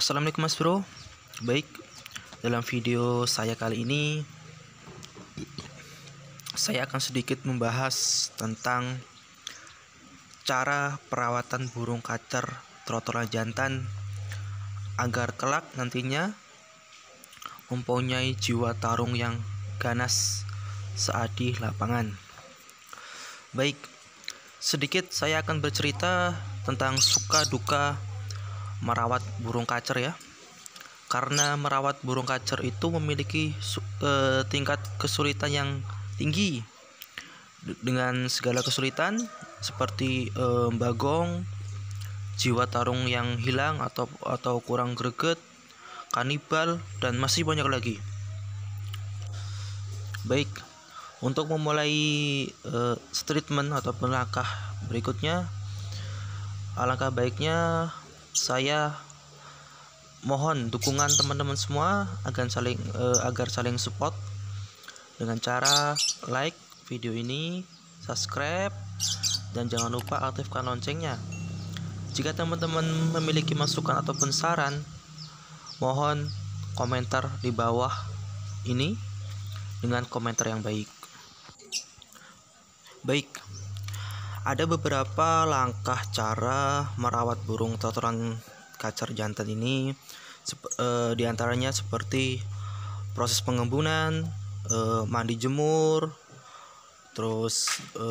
Assalamualaikum Mas Bro. Baik, dalam video saya kali ini saya akan sedikit membahas tentang cara perawatan burung kacer trotolan jantan agar kelak nantinya mempunyai jiwa tarung yang ganas saat di lapangan. Baik, sedikit saya akan bercerita tentang suka duka merawat burung kacer ya. Karena merawat burung kacer itu memiliki eh, tingkat kesulitan yang tinggi dengan segala kesulitan seperti eh, bagong, jiwa tarung yang hilang atau atau kurang greget, kanibal dan masih banyak lagi. Baik, untuk memulai uh, treatment ataupun langkah berikutnya, alangkah baiknya saya mohon dukungan teman-teman semua agar saling uh, agar saling support dengan cara like video ini, subscribe, dan jangan lupa aktifkan loncengnya. Jika teman-teman memiliki masukan ataupun saran, mohon komentar di bawah ini dengan komentar yang baik. Baik, ada beberapa langkah cara merawat burung totoran kacer jantan ini. E, di antaranya seperti proses pengembunan, e, mandi jemur, terus e,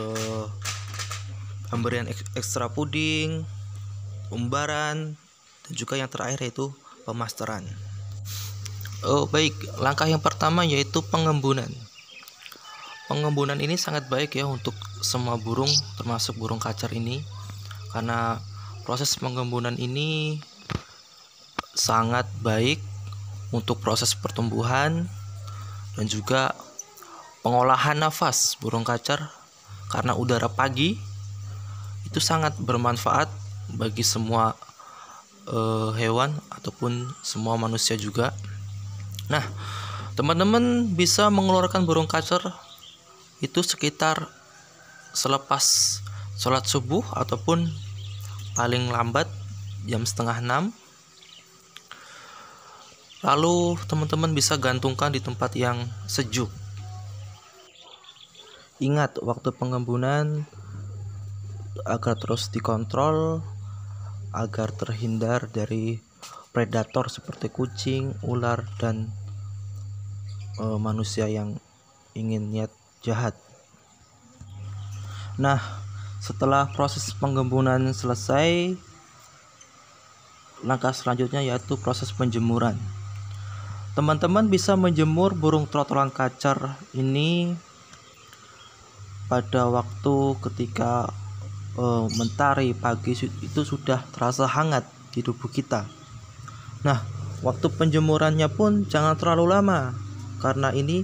pemberian ekstra puding, umbaran, dan juga yang terakhir yaitu pemasteran. Oh, baik. Langkah yang pertama yaitu pengembunan. Pengembunan ini sangat baik ya untuk semua burung, termasuk burung kacar ini, karena proses pengembunan ini sangat baik untuk proses pertumbuhan dan juga pengolahan nafas burung kacar karena udara pagi itu sangat bermanfaat bagi semua uh, hewan ataupun semua manusia juga. Nah, teman-teman bisa mengeluarkan burung kacer itu sekitar selepas sholat subuh ataupun paling lambat jam setengah enam. Lalu teman-teman bisa gantungkan di tempat yang sejuk. Ingat waktu pengembunan agar terus dikontrol agar terhindar dari predator seperti kucing, ular dan e, manusia yang ingin niat jahat. Nah, setelah proses penggembunan selesai, langkah selanjutnya yaitu proses penjemuran. Teman-teman bisa menjemur burung trotolan kacar ini pada waktu ketika e, mentari pagi itu sudah terasa hangat di tubuh kita. Nah, waktu penjemurannya pun jangan terlalu lama karena ini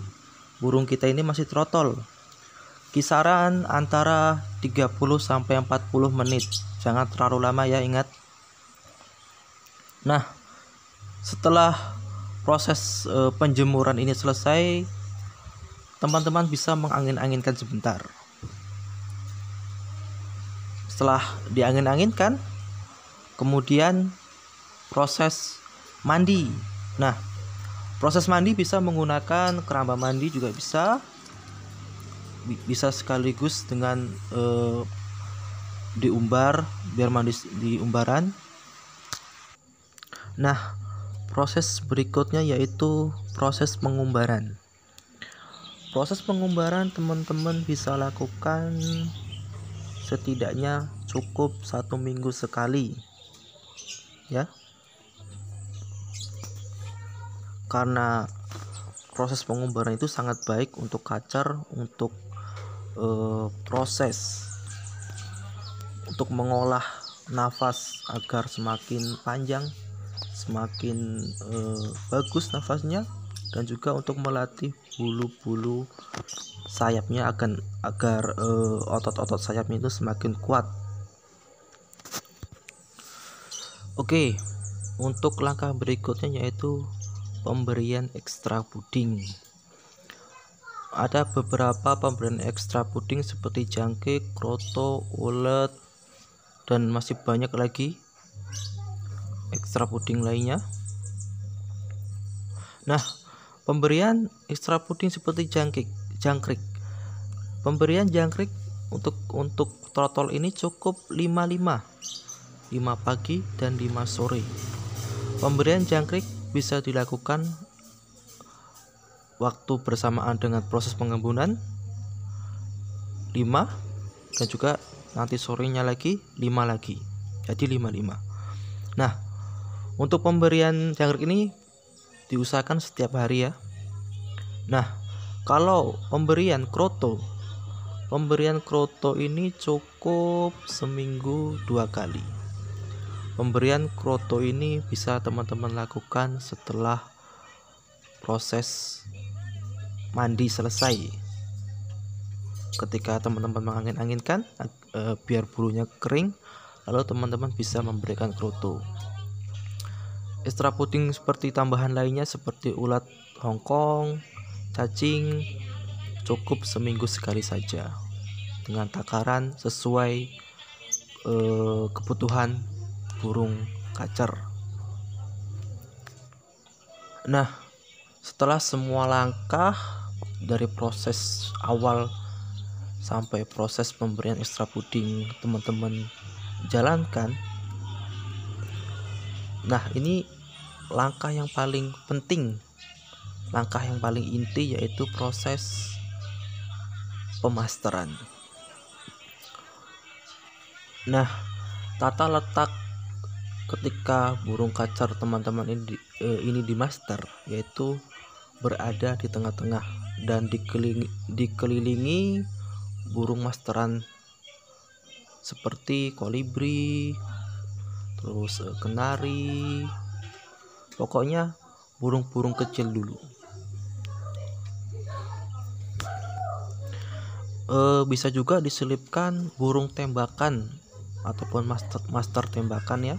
burung kita ini masih trotol. Kisaran antara 30 sampai 40 menit. Jangan terlalu lama ya, ingat. Nah, setelah proses e, penjemuran ini selesai, teman-teman bisa mengangin-anginkan sebentar. Setelah diangin-anginkan, kemudian proses mandi. Nah, Proses mandi bisa menggunakan keramba mandi juga bisa. Bisa sekaligus dengan uh, diumbar biar mandi di umbaran. Nah, proses berikutnya yaitu proses pengumbaran. Proses pengumbaran teman-teman bisa lakukan setidaknya cukup satu minggu sekali ya karena proses pengumbaran itu sangat baik untuk kacar untuk uh, proses untuk mengolah nafas agar semakin panjang semakin uh, bagus nafasnya dan juga untuk melatih bulu-bulu sayapnya akan agar uh, otot-otot sayapnya itu semakin kuat. Oke, untuk langkah berikutnya yaitu pemberian ekstra puding ada beberapa pemberian ekstra puding seperti jangkik, kroto, ulet, dan masih banyak lagi. ekstra puding lainnya. Nah, pemberian ekstra puding seperti jangkrik, jangkrik. Pemberian jangkrik untuk untuk trotol ini cukup 55. 5 pagi dan 5 sore. Pemberian jangkrik bisa dilakukan waktu bersamaan dengan proses pengembunan 5 dan juga nanti sorenya lagi 5 lagi. Jadi 55 nah untuk pemberian jangkrik ini diusahakan setiap hari ya. Nah kalau pemberian kroto pemberian kroto ini cukup seminggu dua kali pemberian kroto ini bisa teman-teman lakukan setelah proses mandi selesai. Ketika teman-teman mengangin-anginkan e, biar bulunya kering lalu teman-teman bisa memberikan kroto. Ekstra puding seperti tambahan lainnya seperti ulat hongkong cacing cukup seminggu sekali saja dengan takaran sesuai e, kebutuhan burung kacer. Nah setelah semua langkah dari proses awal sampai proses pemberian ekstra puding teman-teman jalankan nah ini langkah yang paling penting langkah yang paling inti yaitu proses pemasteran. Nah tata letak ketika burung kacar teman-teman ini eh, ini di master yaitu berada di tengah-tengah dan dikelilingi, dikelilingi burung masteran seperti kolibri, terus eh, kenari, pokoknya burung-burung kecil dulu. E, bisa juga diselipkan burung tembakan ataupun master, master tembakan ya,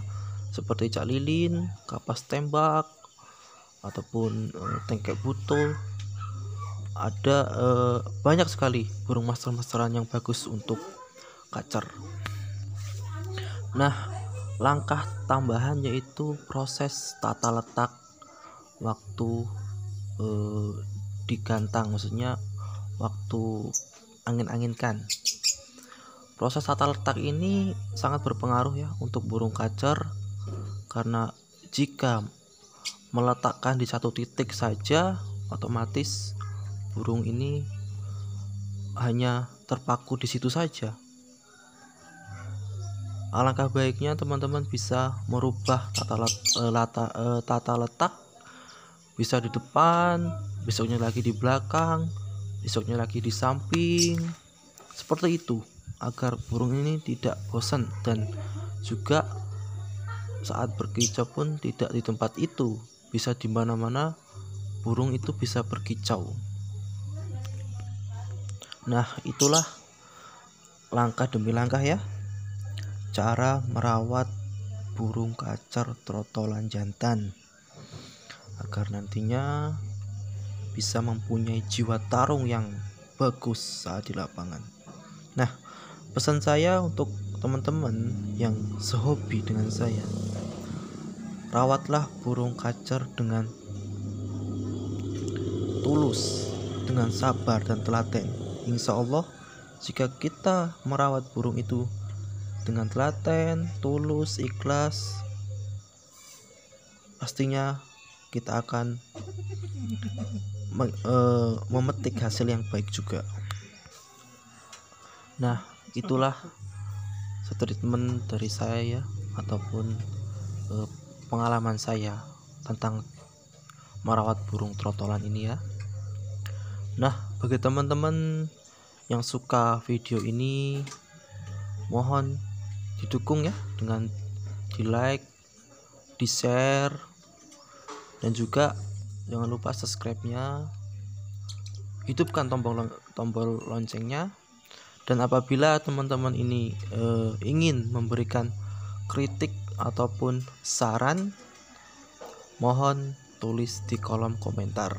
seperti cak lilin, kapas tembak, ataupun e, tengkek butuh ada uh, banyak sekali burung master-masteran yang bagus untuk kacer. Nah, langkah tambahan yaitu proses tata letak waktu uh, digantang, maksudnya waktu angin-anginkan. Proses tata letak ini sangat berpengaruh ya untuk burung kacer karena jika meletakkan di satu titik saja otomatis burung ini hanya terpaku di situ saja. Alangkah baiknya teman-teman bisa merubah tata, uh, lata, uh, tata letak, bisa di depan, besoknya lagi di belakang, besoknya lagi di samping, seperti itu agar burung ini tidak bosan dan juga saat berkicau pun tidak di tempat itu, bisa di mana-mana burung itu bisa berkicau. Nah, itulah langkah demi langkah ya. Cara merawat burung kacer trotolan jantan agar nantinya bisa mempunyai jiwa tarung yang bagus saat di lapangan. Nah, pesan saya untuk teman-teman yang sehobi dengan saya, rawatlah burung kacer dengan tulus, dengan sabar dan telaten Insya Allah jika kita merawat burung itu dengan telaten, tulus, ikhlas, pastinya kita akan uh, memetik hasil yang baik juga. Nah, itulah statement dari saya ya ataupun uh, pengalaman saya tentang merawat burung trotolan ini ya. Nah, bagi teman-teman yang suka video ini mohon didukung ya dengan di like di share dan juga jangan lupa subscribe nya hidupkan tombol tombol loncengnya dan apabila teman-teman ini eh, ingin memberikan kritik ataupun saran mohon tulis di kolom komentar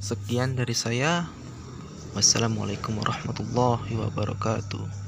Sekian dari saya. Wassalamualaikum warahmatullahi wabarakatuh.